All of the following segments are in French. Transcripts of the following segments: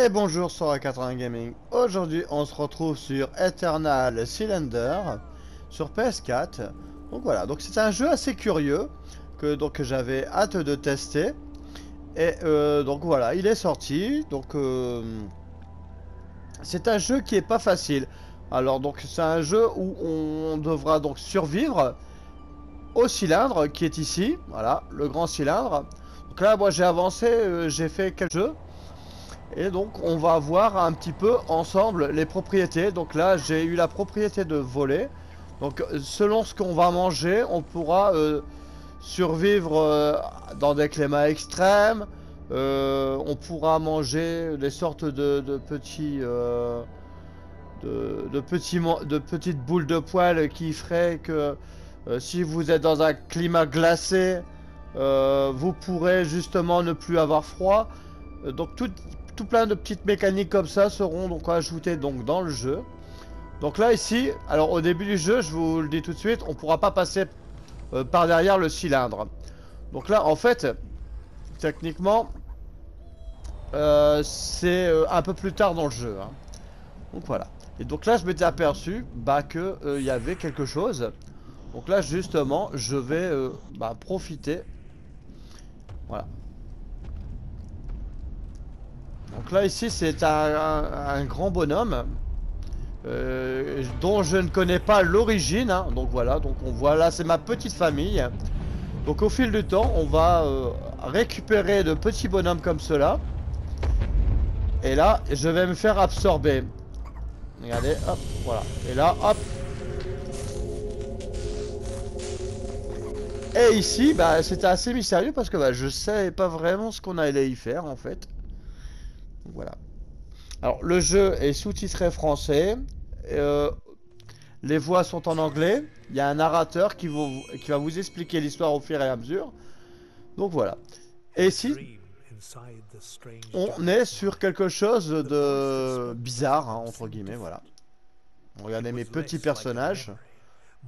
Et bonjour sur la 80 Gaming. Aujourd'hui, on se retrouve sur Eternal Cylinder sur PS4. Donc voilà, donc c'est un jeu assez curieux que donc j'avais hâte de tester. Et euh, donc voilà, il est sorti. Donc euh, c'est un jeu qui est pas facile. Alors donc c'est un jeu où on devra donc survivre au cylindre qui est ici. Voilà, le grand cylindre. Donc là, moi j'ai avancé, euh, j'ai fait quelques jeux. Et donc on va voir un petit peu ensemble les propriétés. Donc là j'ai eu la propriété de voler. Donc selon ce qu'on va manger, on pourra euh, survivre euh, dans des climats extrêmes. Euh, on pourra manger des sortes de, petits... De, petits de petites boules de poils qui feraient que si vous êtes dans un climat glacé, vous pourrez justement ne plus avoir froid. donc tout, tout plein de petites mécaniques comme ça seront donc ajoutées donc dans le jeu. Donc là ici, alors au début du jeu, je vous le dis tout de suite, on pourra pas passer euh, par derrière le cylindre. Donc là en fait, techniquement, euh, c'est euh, un peu plus tard dans le jeu. Hein. Donc voilà. Et donc là je m'étais aperçu bah, que y avait quelque chose. Donc là justement, je vais bah, profiter. Voilà. Donc là ici c'est un, grand bonhomme euh, dont je ne connais pas l'origine. Hein. Donc voilà, donc on voit là c'est ma petite famille. Donc au fil du temps on va euh, récupérer de petits bonhommes comme cela. Et là je vais me faire absorber. Regardez, hop, voilà. Et là, hop. Et ici, bah, c'était assez mystérieux parce que bah, je savais pas vraiment ce qu'on allait y faire en fait. Voilà. Alors, le jeu est sous-titré français. Euh, les voix sont en anglais. Il y a un narrateur qui, qui va vous expliquer l'histoire au fur et à mesure. Donc voilà. Et ici, on est sur quelque chose de bizarre, hein, entre guillemets, voilà. Regardez mes petits personnages.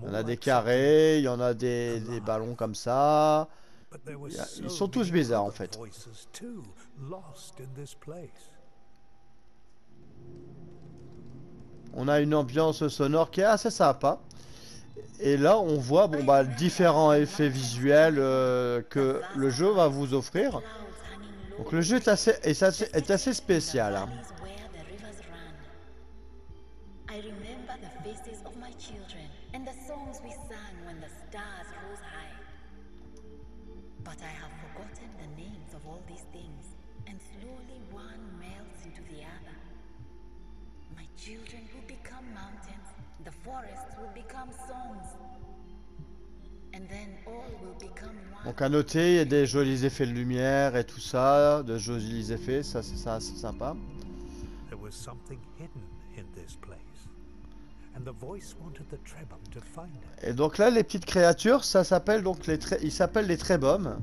Il y en a des carrés, il y en a des, des ballons comme ça. Ils sont tous bizarres en fait. On a une ambiance sonore qui est assez sympa. Et là, on voit bon, bah, différents effets visuels euh, que le jeu va vous offrir. Donc le jeu est assez, est assez, est assez spécial. Hein. Donc à noter, il y a des jolis effets de lumière et tout ça, de jolis effets, ça c'est ça, c'est sympa. Et donc là, les petites créatures, ça s'appelle donc les ils s'appellent les trébums.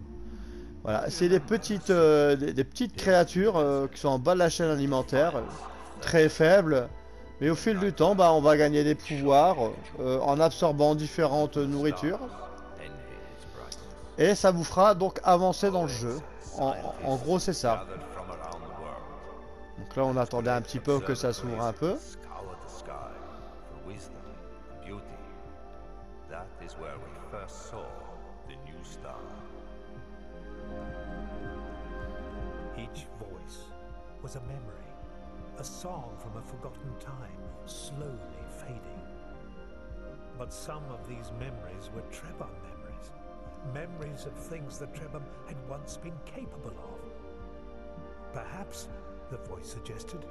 Voilà, c'est des petites, euh, des, petites créatures euh, qui sont en bas de la chaîne alimentaire, très faibles, mais au fil du temps, bah, on va gagner des pouvoirs euh, en absorbant différentes nourritures. Et ça vous fera donc avancer dans le jeu. En, gros, c'est ça. Donc là, on attendait un petit peu que ça s'ouvre un peu. Each was a memory. a song from a forgotten time, slowly fading. But some of these memories were Trebon memories, memories of things that Trebon had once been capable of. Perhaps, the voice suggested,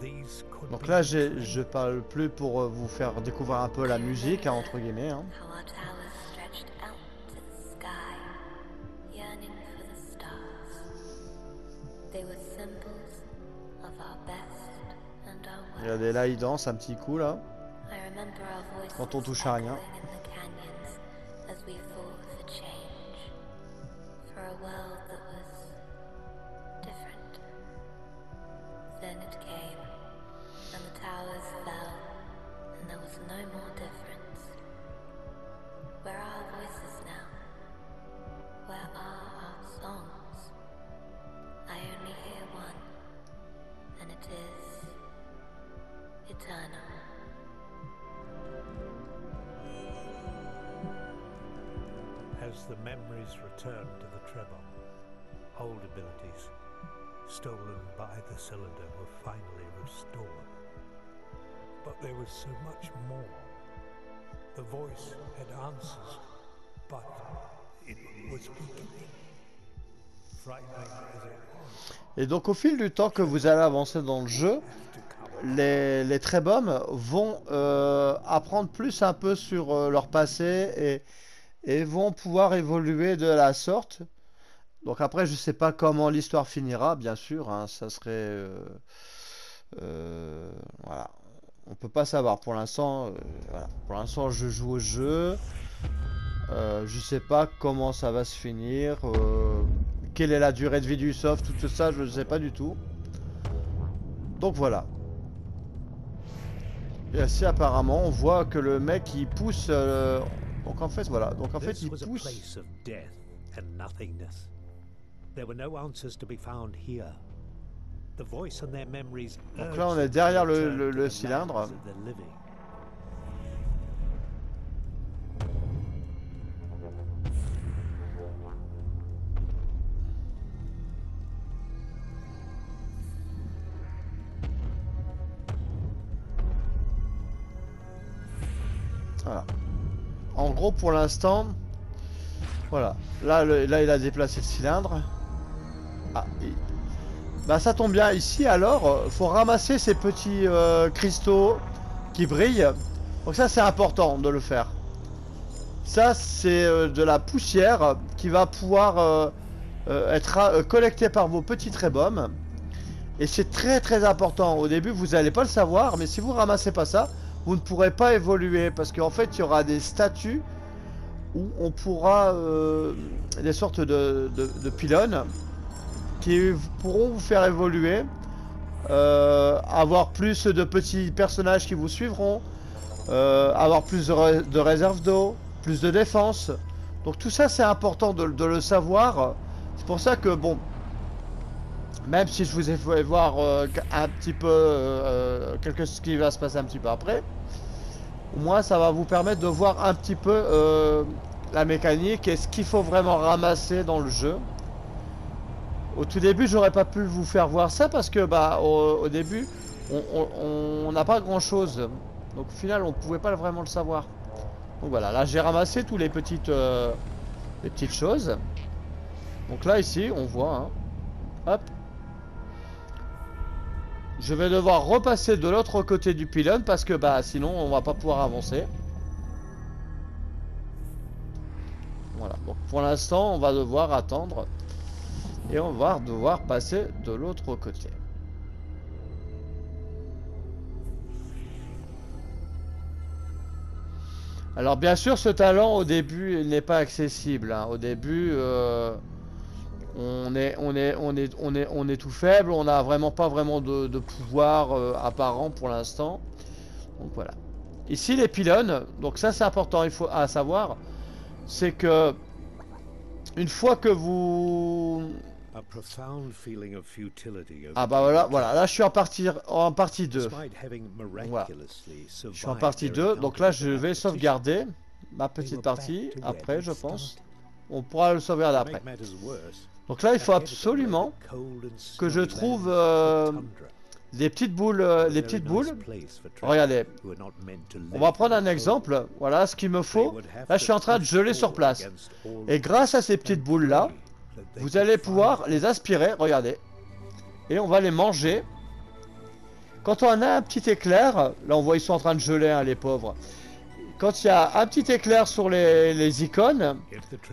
these could Donc là, je parle plus pour euh, vous faire découvrir un peu la musique, hein, entre guillemets. Hein. Regardez là, il danse un petit coup là. Quand on touche à rien. Stolen by the cylinder were finally restored. But there was so much more. The voice had answers, but it was was, Et donc au fil du temps que vous allez avancer dans le jeu, les, les Trébom vont euh, apprendre plus un peu sur euh, leur passé et, et vont pouvoir évoluer de la sorte. Donc après, je sais pas comment l'histoire finira, bien sûr, hein, ça serait... euh, euh, voilà. On peut pas savoir pour l'instant. euh, voilà. Pour l'instant, je joue au jeu. Je sais pas comment ça va se finir. quelle est la durée de vie du soft, tout ça, je ne sais pas du tout. Donc voilà. Et ainsi apparemment, on voit que le mec il pousse. Donc en fait, voilà. Donc en fait, il pousse. There were no answers to be found here. The voice and their memories Donc là, on est derrière le- le- le cylindre. Voilà. En gros, pour l'instant, voilà. Là, le- là, il a déplacé le cylindre. Ah, bah ça tombe bien. Ici, alors, euh, faut ramasser ces petits euh, cristaux qui brillent. Donc ça, c'est important de le faire. Ça, c'est euh, de la poussière qui va pouvoir être collectée par vos petits trébums. Et c'est très très important. Au début, vous n'allez pas le savoir, mais si vous ramassez pas ça, vous ne pourrez pas évoluer parce qu'en fait il y aura des statues où on pourra des sortes de pylônes qui pourront vous faire évoluer euh, avoir plus de petits personnages qui vous suivront euh, avoir plus de, ré- de réserves d'eau plus de défense donc tout ça c'est important de, le savoir c'est pour ça que bon même si je vous ai fait voir euh, un petit peu quelque chose qui va se passer un petit peu après, au moins ça va vous permettre de voir un petit peu la mécanique et ce qu'il faut vraiment ramasser dans le jeu. Au tout début, j'aurais pas pu vous faire voir ça parce que bah au, début, on n'a pas grand chose. Donc au final, on pouvait pas vraiment le savoir. Donc voilà, là j'ai ramassé tous les petites euh, les petites choses. Donc là ici, on voit, hein, hop, je vais devoir repasser de l'autre côté du pylône parce que bah sinon on va pas pouvoir avancer. Voilà, donc pour l'instant on va devoir attendre et on va devoir passer de l'autre côté. Alors bien sûr ce talent au début n'est pas accessible. hein. Au début euh, on est tout faible. On n'a vraiment pas vraiment de, de pouvoir euh, apparent pour l'instant. Donc voilà. Ici les pylônes. Donc ça c'est important. Il faut à savoir, c'est que une fois que vous Ah bah voilà, voilà. Là je suis en partie en partie 2. Despite having miraculously Je suis en partie their 2. Donc là je vais sauvegarder ma petite partie après je pense. On pourra le sauvegarder après. Donc là il faut absolument que je trouve, euh, des petites boules, euh, les petites boules. Regardez, on va prendre un exemple. Voilà ce qu'il me faut. Là, je suis en train de geler sur place. Et grâce à ces petites boules là, vous allez pouvoir les aspirer. Regardez. Et on va les manger. Quand on a un petit éclair, là on voit ils sont en train de geler hein, les pauvres. Quand il y a un petit éclair sur les, les icônes,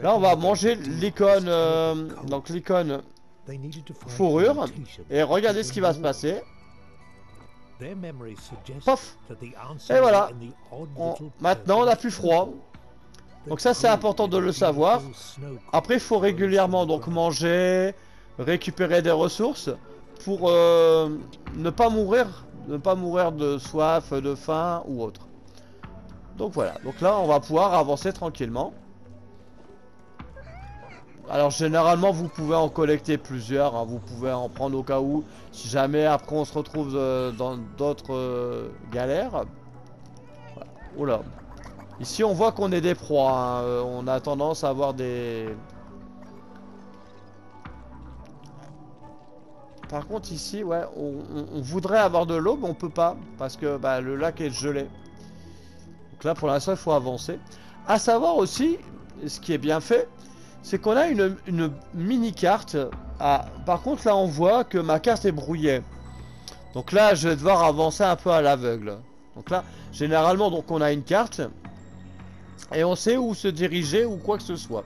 là on va manger l'icône, euh, donc l'icône fourrure. Et regardez ce qui va se passer. Pof. Et voilà. On- Maintenant on a plus froid. Donc ça c'est important de le savoir. Après, il faut régulièrement donc manger, récupérer des ressources pour euh, ne pas mourir, ne pas mourir de soif, de faim ou autre. Donc voilà. Donc là, on va pouvoir avancer tranquillement. Alors généralement, vous pouvez en collecter plusieurs. hein. Vous pouvez en prendre au cas où, si jamais après on se retrouve euh, dans d'autres euh, galères. Voilà. Oula. Ici, on voit qu'on est des proies. hein. Euh, On a tendance à avoir des... Par contre, ici, ouais, on, voudrait avoir de l'eau, mais on peut pas. Parce que bah, le lac est gelé. Donc là, pour l'instant, il faut avancer. À savoir aussi, ce qui est bien fait, c'est qu'on a une, une mini-carte. Par contre, là, on voit que ma carte est brouillée. Donc là, je vais devoir avancer un peu à l'aveugle. Donc là, généralement, donc on a une carte. Et on sait où se diriger ou quoi que ce soit.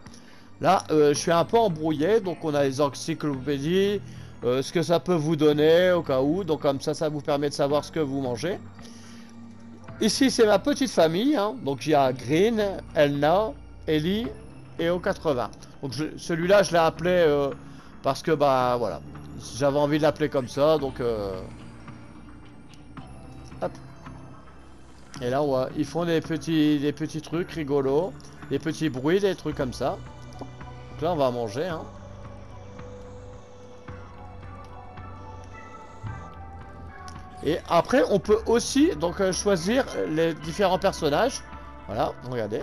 Là, euh, je suis un peu embrouillé. Donc on a les encyclopédies. euh, ce que ça peut vous donner au cas où. Donc comme ça, ça vous permet de savoir ce que vous mangez. Ici, c'est ma petite famille. hein. Donc il y a Green, Elna, Ellie et O80. Donc celui-là, je l'ai appelé euh, parce que, bah voilà. J'avais envie de l'appeler comme ça. Donc... Et là, ils font des petits, des petits trucs rigolos, des petits bruits, des trucs comme ça. Donc là, on va manger. Hein. Et après, on peut aussi donc euh, choisir les différents personnages. Voilà, regardez.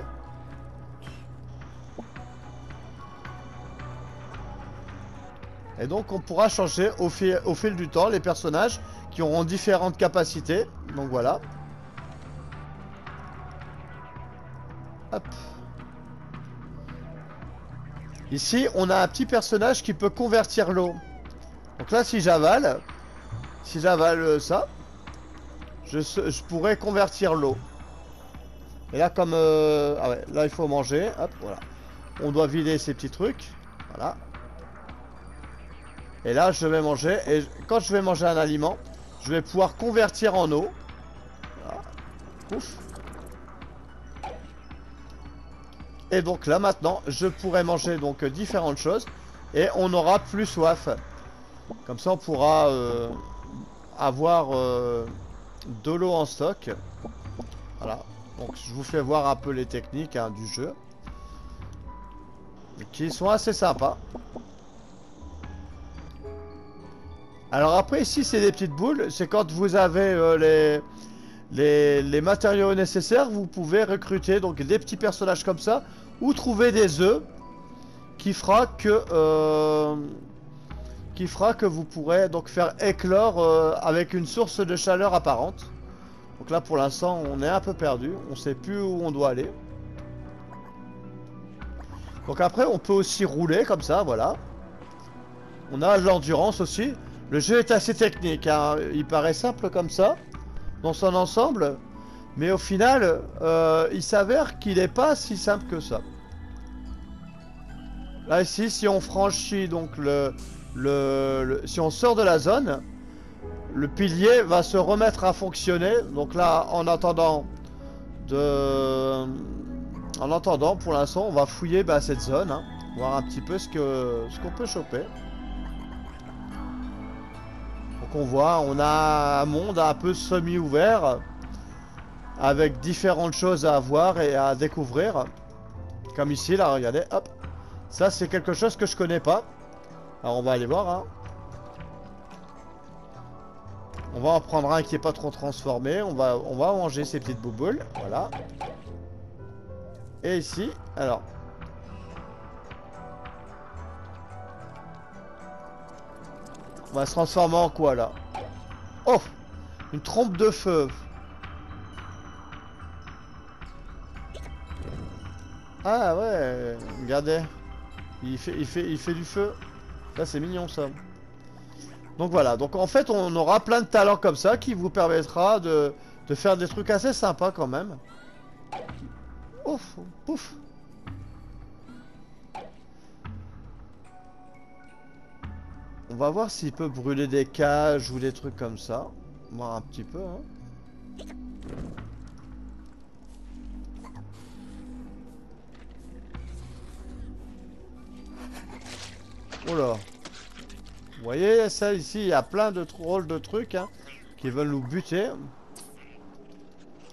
Et donc, on pourra changer au fil, au fil du temps les personnages qui auront différentes capacités. Donc voilà. Ici, on a un petit personnage qui peut convertir l'eau. Donc là, si j'avale, si j'avale ça, je, pourrais convertir l'eau. Et là, comme... euh, ah ouais, là, il faut manger. Hop, voilà. On doit vider ces petits trucs. Voilà. Et là, je vais manger. Et quand je vais manger un aliment, je vais pouvoir convertir en eau. Ouf. Et donc là maintenant, je pourrai manger donc différentes choses et on n'aura plus soif. Comme ça, on pourra euh, avoir euh, de l'eau en stock. Voilà. Donc je vous fais voir un peu les techniques hein, du jeu, qui sont assez sympas. Alors après ici c'est des petites boules, c'est quand vous avez euh, les, les, matériaux nécessaires, vous pouvez recruter donc des petits personnages comme ça, ou trouver des œufs qui fera que euh, qui fera que vous pourrez donc faire éclore euh, avec une source de chaleur apparente. Donc là pour l'instant on est un peu perdu, on sait plus où on doit aller. Donc après on peut aussi rouler comme ça, voilà. On a l'endurance aussi. Le jeu est assez technique, hein. il paraît simple comme ça, dans son ensemble, mais au final, euh, il s'avère qu'il n'est pas si simple que ça. Là ici, si on franchit donc le, le, si on sort de la zone, le pilier va se remettre à fonctionner. Donc là, en attendant de, en attendant, pour l'instant, on va fouiller bah, cette zone, hein, voir un petit peu ce que ce qu'on peut choper. Donc on voit, on a un monde un peu semi-ouvert avec différentes choses à voir et à découvrir. Comme ici, là, regardez, hop. Ça, c'est quelque chose que je connais pas. Alors, on va aller voir, hein. On va en prendre un qui est pas trop transformé. On va, on va manger ces petites bouboules. Voilà. Et ici, alors. On va se transformer en quoi, là Oh Une trompe de feu. Ah ouais, regardez. Il fait, du feu. Là, c'est mignon ça. Donc voilà, donc en fait, on aura plein de talents comme ça qui vous permettra de, de faire des trucs assez sympas quand même. Ouf, pouf. On va voir s'il peut brûler des cages ou des trucs comme ça. Voir un petit peu. Hein. Oh là Vous voyez ça ici, il y a plein de drôles de trucs hein, qui veulent nous buter.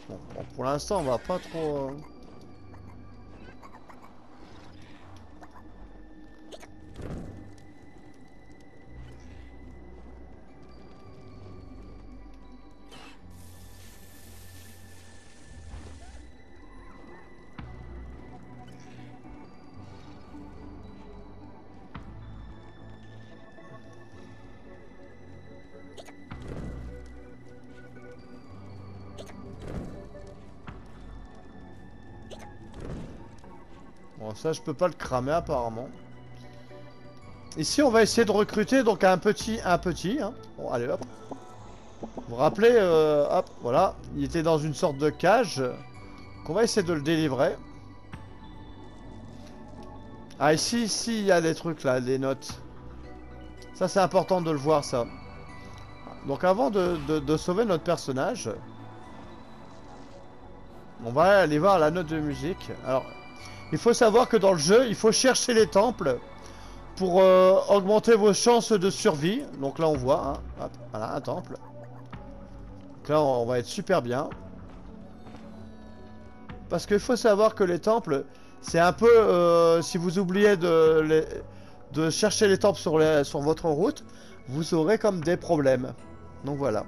Bon, bon, pour l'instant on va pas trop... ça, je peux pas le cramer apparemment. Ici, on va essayer de recruter donc un petit, un petit. Hein. Bon, allez, hop. Vous vous rappelez, euh, hop, voilà. Il était dans une sorte de cage. Qu'on va essayer de le délivrer. Ah, ici, ici, il y a des trucs là, des notes. Ça, c'est important de le voir, ça. Donc, avant de, de- de sauver notre personnage, on va aller voir la note de musique. Alors, il faut savoir que dans le jeu, il faut chercher les temples pour euh, augmenter vos chances de survie. Donc là, on voit, hein, un temple. Donc là, on va être super bien. Parce qu'il faut savoir que les temples, c'est un peu... euh, si vous oubliez de, chercher les temples sur, les- sur votre route, vous aurez comme des problèmes. Donc voilà.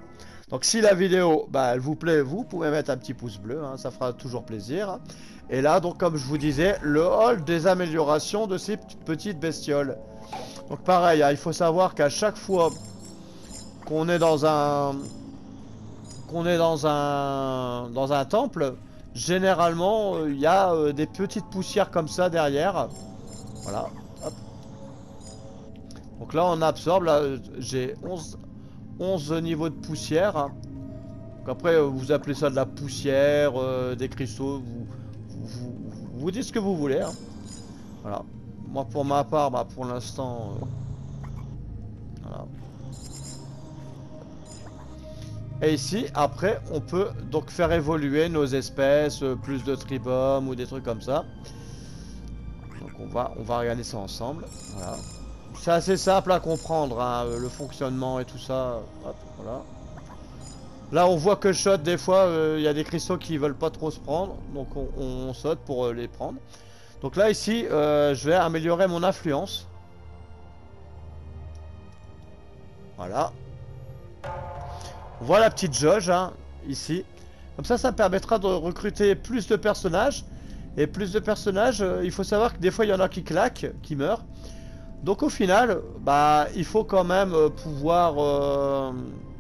Donc si la vidéo, bah, elle vous plaît, vous pouvez mettre un petit pouce bleu, hein, ça fera toujours plaisir. Et là, donc comme je vous disais, le hall des améliorations de ces petites bestioles. Donc pareil, hein, il faut savoir qu'à chaque fois qu'on est dans un qu'on est dans un dans un temple, généralement euh, il y a euh, des petites poussières comme ça derrière. Voilà. Donc là on absorbe, euh, j'ai 11, 11 niveaux de poussière. après euh, vous appelez ça de la poussière, euh, des cristaux, vous, vous, dites ce que vous voulez. hein. Voilà. Moi pour ma part, bah, pour l'instant... euh, Voilà. Et ici, après, on peut donc faire évoluer nos espèces, plus de tribums ou des trucs comme ça. Donc on va, on va regarder ça ensemble. C'est assez simple à comprendre, hein, le fonctionnement et tout ça. Hop, voilà. Là, on voit que shot, des fois, euh, il y a des cristaux qui veulent pas trop se prendre. Donc on, saute pour euh, les prendre. Donc là, ici, euh, je vais améliorer mon influence. Voilà. On voit la petite jauge, hein, ici. Comme ça, ça me permettra de recruter plus de personnages. Et plus de personnages, il faut savoir que des fois, il y en a qui claquent, qui meurent. Donc au final, bah, il faut quand même euh, pouvoir euh,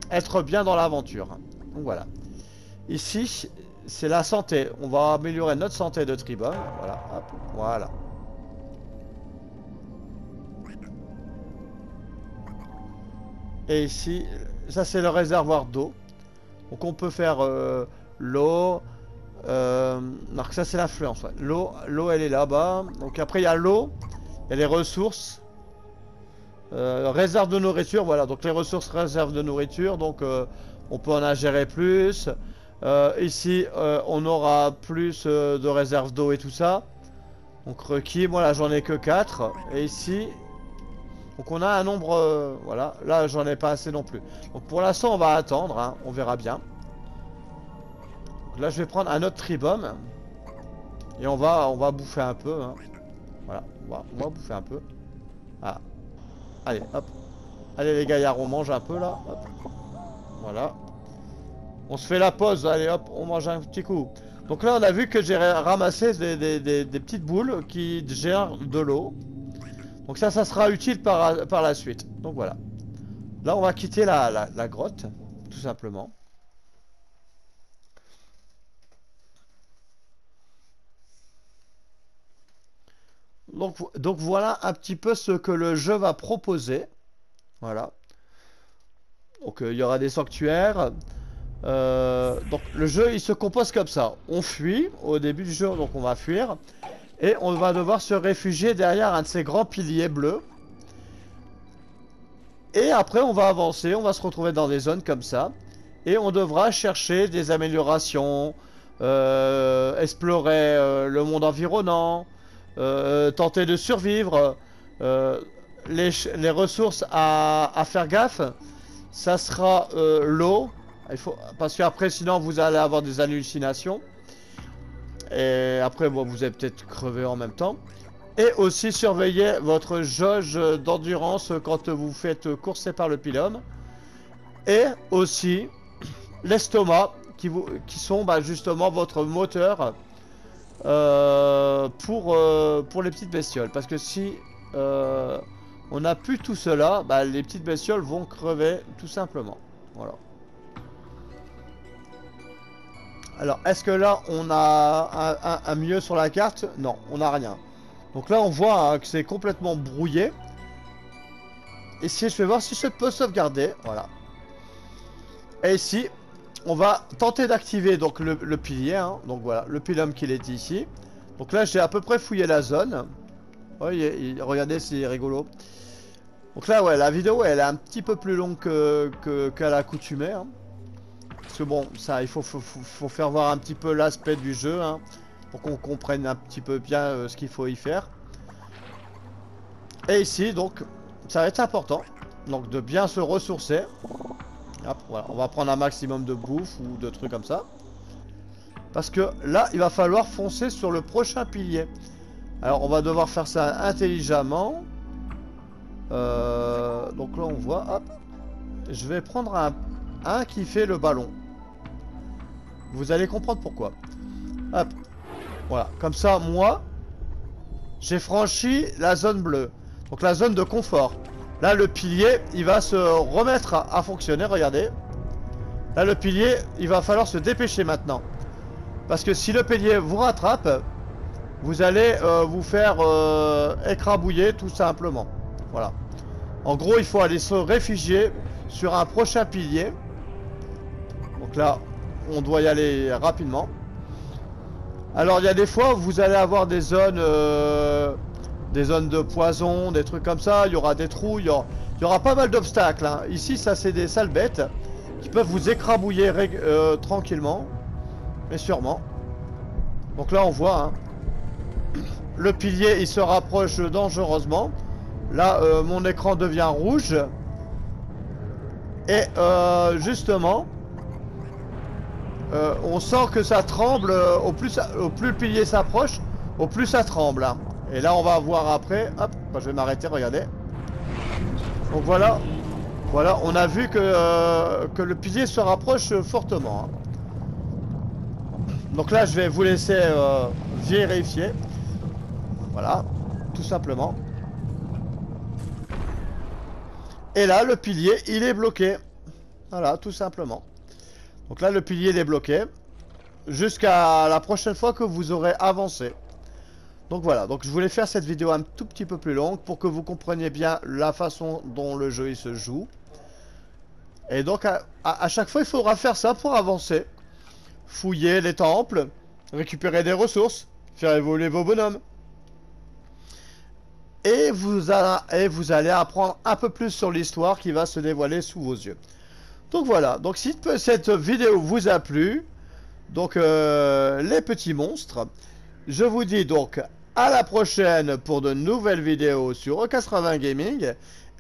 être bien dans l'aventure. Donc voilà. Ici, c'est la santé. On va améliorer notre santé de tribun. Voilà, voilà. Et ici, ça c'est le réservoir d'eau. Donc on peut faire euh, l'eau. Euh, donc ça c'est l'influence. L'eau, l'eau elle est là-bas. Donc après il y a l'eau, il y a les ressources. Euh, réserve de nourriture, voilà. Donc les ressources réserve de nourriture. Donc euh, on peut en ingérer plus. Euh, ici euh, on aura plus de réserves d'eau et tout ça. Donc requis, moi là j'en ai que 4. Et ici, donc on a un nombre, voilà, là j'en ai pas assez non plus. Donc pour l'instant on va attendre, hein, on verra bien. Donc là je vais prendre un autre tribum. Et on va, on va bouffer un peu. hein. Voilà, on va, on va bouffer un peu. Ah. Allez, hop. Allez les gaillards, on mange un peu là. Voilà. On se fait la pause, allez hop, on mange un petit coup. Donc là on a vu que j'ai ra- ramassé des, petites boules qui gèrent de l'eau. Donc ça, ça sera utile par, par la suite. Donc voilà. Là on va quitter la- la grotte, tout simplement. Donc, vo- donc voilà un petit peu ce que le jeu va proposer. Voilà. Donc euh, il y aura des sanctuaires. Euh, donc le jeu il se compose comme ça. On fuit au début du jeu, donc on va fuir. Et on va devoir se réfugier derrière un de ces grands piliers bleus. Et après on va avancer, on va se retrouver dans des zones comme ça. Et on devra chercher des améliorations, euh, explorer le monde environnant, tenter de survivre. euh, les, ressources à, faire gaffe, ça sera euh, l'eau. Il faut, parce qu'après, sinon, vous allez avoir des hallucinations. Et après, vous allez peut-être crever en même temps. Et aussi surveiller votre jauge d'endurance quand vous faites courser par le pylône. Et aussi l'estomac, qui sont bah, justement votre moteur euh, pour, euh, pour les petites bestioles. Parce que si euh, on n'a plus tout cela, bah, les petites bestioles vont crever tout simplement. Voilà. Alors, est-ce que là, on a un, mieux sur la carte? Non, on n'a rien. Donc là, on voit hein, que c'est complètement brouillé. Et si je vais voir si je peux sauvegarder, voilà. Et ici, on va tenter d'activer donc le, pilier. Hein. Donc voilà, le pilium qu'il est ici. Donc là, j'ai à peu près fouillé la zone. regardez, c'est rigolo. Donc là, ouais, la vidéo, elle est un petit peu plus longue que, qu'à l'accoutumée. Hein. Parce que bon, ça, il faut, faut, faire voir un petit peu l'aspect du jeu. Hein, pour qu'on comprenne un petit peu bien euh, ce qu'il faut y faire. Et ici, donc, ça va être important. Donc de bien se ressourcer. On va prendre un maximum de bouffe ou de trucs comme ça. Parce que là, il va falloir foncer sur le prochain pilier. Alors, on va devoir faire ça intelligemment. Euh, donc là, on voit, hop. Je vais prendre un, un qui fait le ballon. Vous allez comprendre pourquoi. Hop. Voilà. Comme ça, moi, j'ai franchi la zone bleue. Donc la zone de confort. Là, le pilier, il va se remettre à, fonctionner, regardez. Là, le pilier, il va falloir se dépêcher maintenant. Parce que si le pilier vous rattrape, vous allez euh, vous faire euh, écrabouiller tout simplement. Voilà. En gros, il faut aller se réfugier sur un prochain pilier. Donc là, on doit y aller rapidement. Alors, il y a des fois, vous allez avoir des zones... Euh, des zones de poison, des trucs comme ça, il y aura des trous, il y aura, pas mal d'obstacles. Hein. Ici, ça c'est des sales bêtes qui peuvent vous écrabouiller euh, tranquillement, mais sûrement. Donc là, on voit, hein. le pilier, il se rapproche dangereusement. Là, euh, mon écran devient rouge. Et euh, justement, on sent que ça tremble, au plus, au plus le pilier s'approche, au plus ça tremble. Hein. Et là, on va voir après. Hop, bah, je vais m'arrêter, regardez. Donc voilà. Voilà, on a vu que, euh, que le pilier se rapproche fortement. Hein. Donc là, je vais vous laisser euh, vérifier. Voilà, tout simplement. Et là, le pilier, il est bloqué. Voilà, tout simplement. Donc là, le pilier, il est bloqué. Jusqu'à la prochaine fois que vous aurez avancé. Donc voilà, donc je voulais faire cette vidéo un tout petit peu plus longue pour que vous compreniez bien la façon dont le jeu se joue. Et donc à, chaque fois il faudra faire ça pour avancer. Fouiller les temples, récupérer des ressources, faire évoluer vos bonhommes. Et vous, et vous allez apprendre un peu plus sur l'histoire qui va se dévoiler sous vos yeux. Donc voilà, donc si cette vidéo vous a plu, donc euh, les petits monstres, je vous dis donc à la prochaine pour de nouvelles vidéos sur E80 Gaming.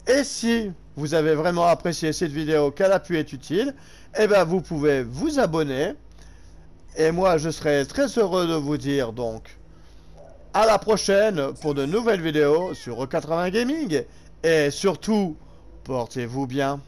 Et si vous avez vraiment apprécié cette vidéo, qu'elle a pu être utile, eh bien vous pouvez vous abonner. Et moi je serai très heureux de vous dire donc à la prochaine pour de nouvelles vidéos sur E80 Gaming. Et surtout, portez-vous bien.